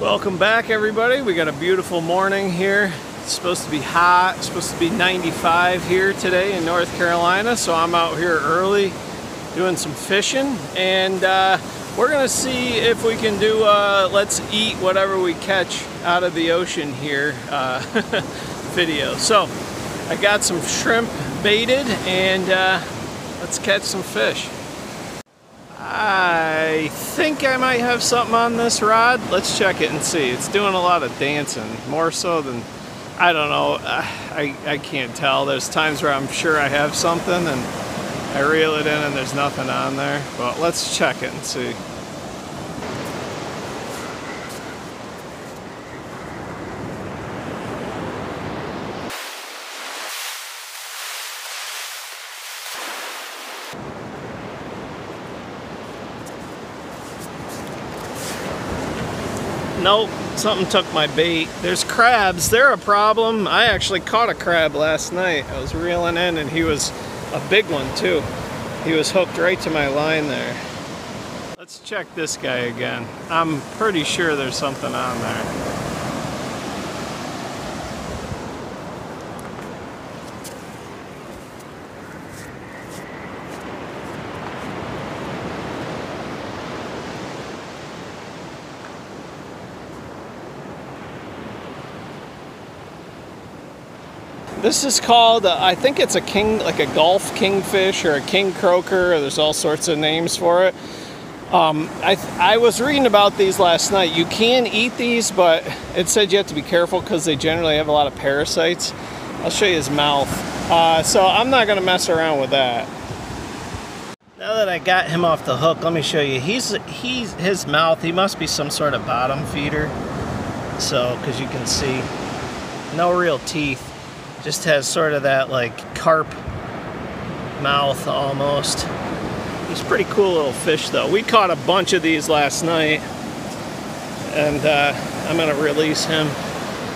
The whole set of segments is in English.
Welcome back everybody. We got a beautiful morning here. It's supposed to be hot, it's supposed to be 95 here today in North Carolina. So I'm out here early doing some fishing and uh, we're gonna see if we can do uh, let's eat whatever we catch out of the ocean here uh, video. So I got some shrimp baited and uh, let's catch some fish. I think I might have something on this rod. Let's check it and see. It's doing a lot of dancing, more so than, I don't know, uh, I, I can't tell. There's times where I'm sure I have something and I reel it in and there's nothing on there. But let's check it and see. Nope, something took my bait. There's crabs, they're a problem. I actually caught a crab last night. I was reeling in and he was a big one too. He was hooked right to my line there. Let's check this guy again. I'm pretty sure there's something on there. This is called, uh, I think it's a king, like a Gulf kingfish or a king croaker. There's all sorts of names for it. Um, I, I was reading about these last night. You can eat these, but it said you have to be careful because they generally have a lot of parasites. I'll show you his mouth. Uh, so I'm not going to mess around with that. Now that I got him off the hook, let me show you. He's, he's his mouth, he must be some sort of bottom feeder. So, because you can see, no real teeth just has sort of that like carp mouth almost. He's pretty cool little fish though. We caught a bunch of these last night and uh, I'm gonna release him.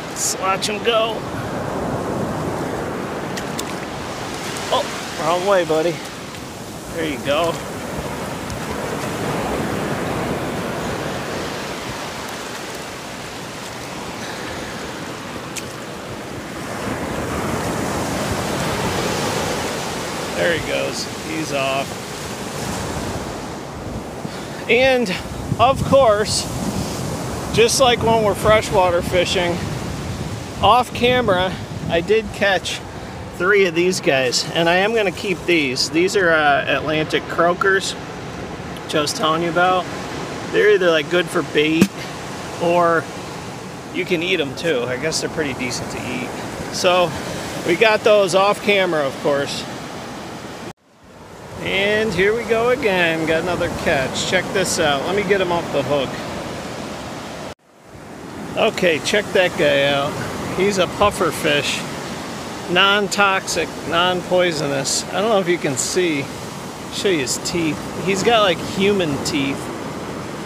Let's watch him go. Oh, wrong way, buddy. There you go. There he goes. He's off. And of course, just like when we're freshwater fishing, off camera, I did catch three of these guys, and I am going to keep these. These are uh, Atlantic croakers, which I was telling you about. They're either like good for bait, or you can eat them too. I guess they're pretty decent to eat. So we got those off camera, of course. And here we go again. Got another catch. Check this out. Let me get him off the hook. Okay, check that guy out. He's a puffer fish. Non-toxic, non-poisonous. I don't know if you can see. I'll show you his teeth. He's got like human teeth.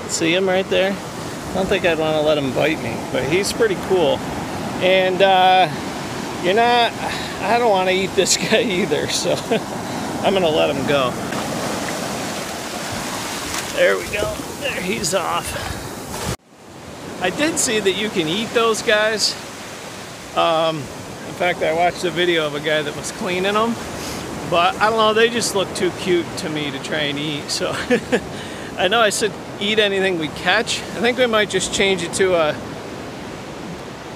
See him right there? I don't think I'd want to let him bite me, but he's pretty cool. And uh, you're not, I don't want to eat this guy either, so I'm gonna let him go. There we go. There, he's off. I did see that you can eat those guys. Um, in fact, I watched a video of a guy that was cleaning them. But I don't know, they just look too cute to me to try and eat. So I know I said eat anything we catch. I think we might just change it to a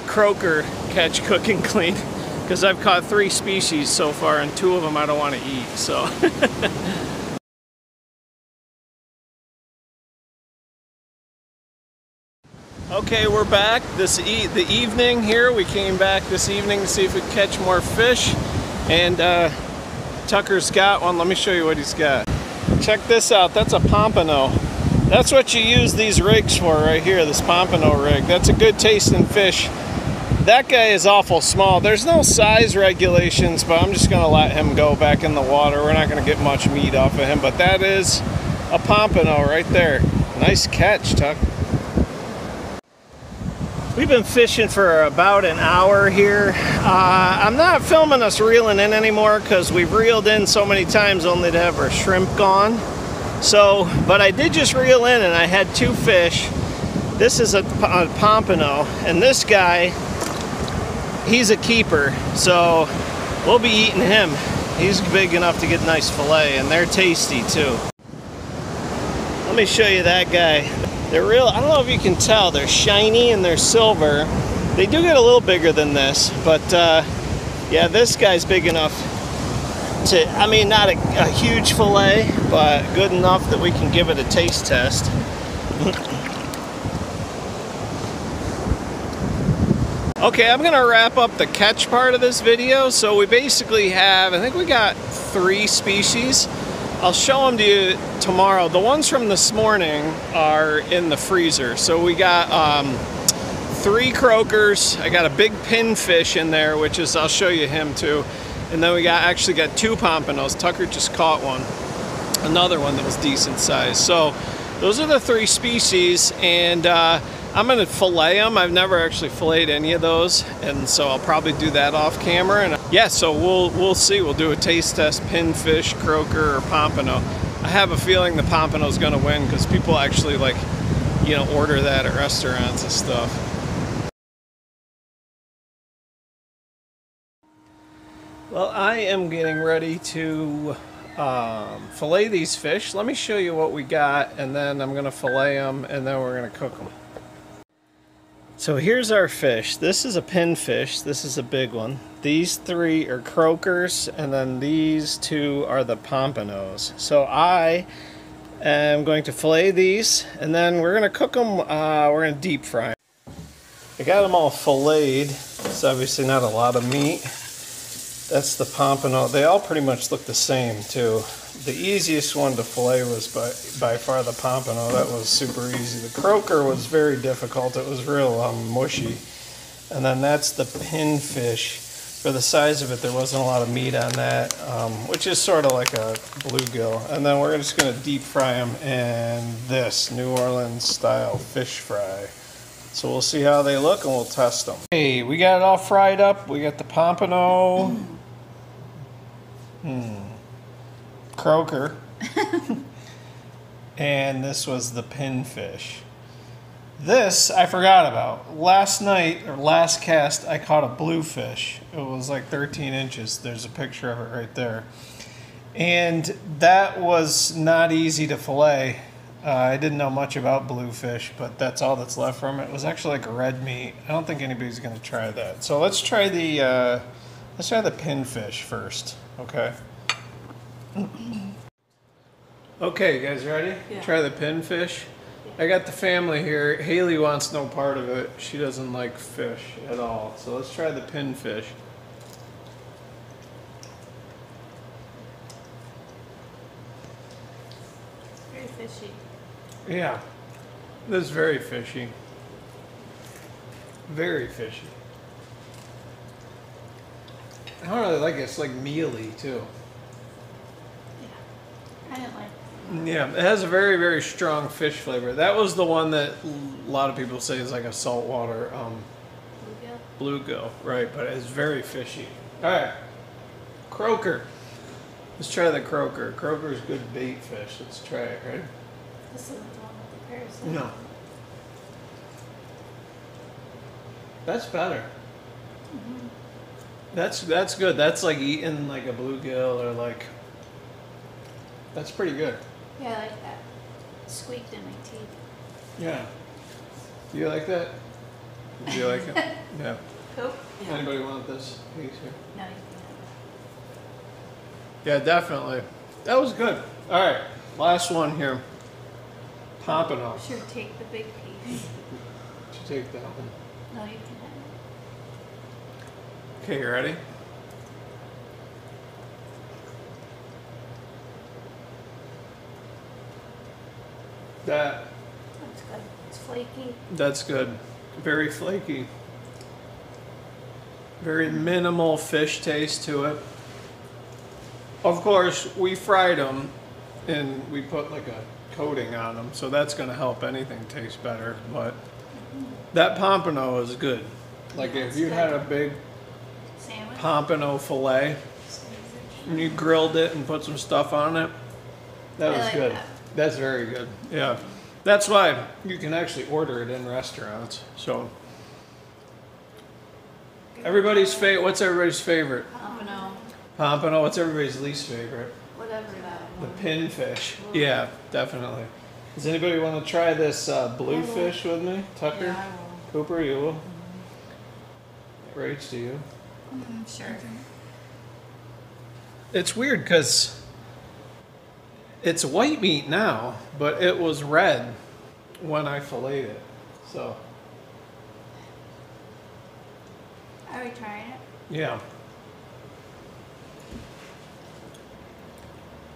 croaker catch, cook, and clean because I've caught three species so far and two of them I don't want to eat so. Okay we're back this e the evening here. We came back this evening to see if we could catch more fish. And uh, Tucker's got one. Let me show you what he's got. Check this out. That's a pompano. That's what you use these rigs for right here this pompano rig. That's a good tasting fish that guy is awful small. There's no size regulations, but I'm just going to let him go back in the water. We're not going to get much meat off of him, but that is a pompano right there. Nice catch, Tuck. We've been fishing for about an hour here. Uh, I'm not filming us reeling in anymore because we've reeled in so many times only to have our shrimp gone. So, but I did just reel in and I had two fish This is a, a pompano, and this guy, he's a keeper, so we'll be eating him. He's big enough to get nice fillet, and they're tasty too. Let me show you that guy. They're real, I don't know if you can tell, they're shiny and they're silver. They do get a little bigger than this, but uh, yeah, this guy's big enough to, I mean, not a, a huge fillet, but good enough that we can give it a taste test. Okay, I'm gonna wrap up the catch part of this video. So we basically have, I think we got three species. I'll show them to you tomorrow. The ones from this morning are in the freezer. So we got um, three croakers. I got a big pinfish in there, which is, I'll show you him too. And then we got actually got two pompanos. Tucker just caught one. Another one that was decent size. So those are the three species. And uh, I'm gonna fillet them. I've never actually filleted any of those, and so I'll probably do that off camera. And yeah, so we'll we'll see. We'll do a taste test: pinfish, croaker, or pompano. I have a feeling the pompano is gonna win because people actually like, you know, order that at restaurants and stuff. Well, I am getting ready to um, fillet these fish. Let me show you what we got, and then I'm gonna fillet them, and then we're gonna cook them. So here's our fish. This is a pinfish. This is a big one. These three are croakers, and then these two are the pompanos. So I am going to fillet these, and then we're going to cook them. Uh, we're going to deep fry. I got them all filleted. It's obviously not a lot of meat. That's the pompano. They all pretty much look the same too. The easiest one to fillet was by, by far the pompano. That was super easy. The croaker was very difficult. It was real um, mushy. And then that's the pinfish. For the size of it, there wasn't a lot of meat on that, um, which is sort of like a bluegill. And then we're just going to deep fry them in this New Orleans style fish fry. So we'll see how they look and we'll test them. Hey, we got it all fried up. We got the pompano. Hmm croaker. and this was the pinfish. This I forgot about. Last night, or last cast, I caught a bluefish. It was like 13 inches. There's a picture of it right there. And that was not easy to fillet. Uh, I didn't know much about bluefish, but that's all that's left from it. It was actually like red meat. I don't think anybody's going to try that. So let's try the uh, let's try the pinfish first. Okay. Okay, you guys ready? Yeah. Try the pinfish. I got the family here. Haley wants no part of it. She doesn't like fish at all. So let's try the pinfish. Very fishy. Yeah, this is very fishy. Very fishy. I don't really like it. It's like mealy too. Yeah, I didn't like yeah, it has a very, very strong fish flavor. That was the one that a lot of people say is like a saltwater um, bluegill. Bluegill, right? But it's very fishy. All right, croaker. Let's try the croaker. Croaker is good bait fish. Let's try it, right? This isn't the one with the parasite. No. That's better. Mm-hmm. That's that's good. That's like eating like a bluegill or like. That's pretty good. Yeah, I like that. Squeaked in my teeth. Yeah. Do you like that? Do you like it? Yeah. Cool. Yeah. Anybody want this piece here? No, you Yeah, definitely. That was good. All right, last one here. Pompano. Sure, take the big piece. Should take that one. No, you can Okay, you ready? That. That's good. It's flaky. That's good. Very flaky. Very minimal fish taste to it. Of course, we fried them and we put like a coating on them, so that's going to help anything taste better. But mm-hmm. that pompano is good. Like if you had a big. Pompano fillet and you grilled it and put some stuff on it, that I was like good. that. That's very good. Yeah. That's why you can actually order it in restaurants. So everybody's favorite. What's everybody's favorite? Pompano, Pompano. What's everybody's least favorite? whatever that The pinfish. Yeah, definitely. Does anybody want to try this uh, bluefish with me? Tucker? Yeah, I will. Cooper, you will? Rach, do you? Mm, Sure. It's weird because it's white meat now, but it was red when I filleted it. So, Are we trying it? yeah.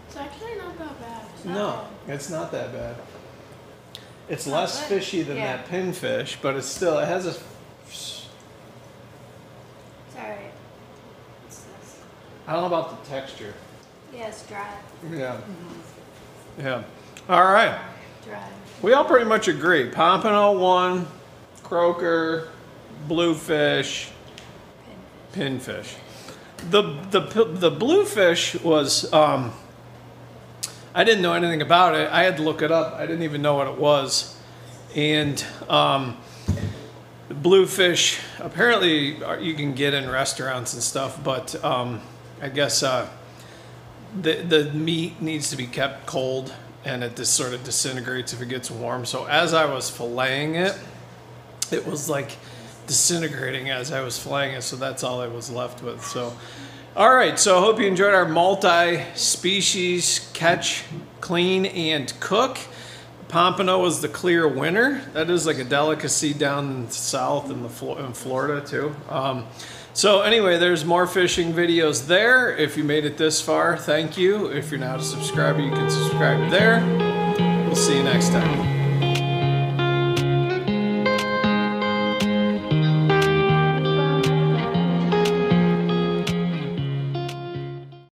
It's actually not that bad. It's not No, it's not that bad. It's not less fishy than Yeah. that pinfish, but it's still, it has a. bad. It's alright. It's this. I don't know about the texture. Yeah, it's dry. Yeah. Yeah. All right. Dry. We all pretty much agree. Pompano one, croaker, bluefish, Pinfish. pinfish. The the the bluefish was um, I didn't know anything about it. I had to look it up. I didn't even know what it was, and um, bluefish apparently you can get in restaurants and stuff, but um, I guess uh, the the meat needs to be kept cold, and it just sort of disintegrates if it gets warm. So as I was filleting it, it was like disintegrating as I was filleting it, so that's all I was left with. So, all right. So I hope you enjoyed our multi-species catch, clean, and cook. Pompano was the clear winner. That is like a delicacy down south in the in Florida too. Um, so anyway, there's more fishing videos there. If you made it this far, thank you. If you're not a subscriber, you can subscribe there. We'll see you next time.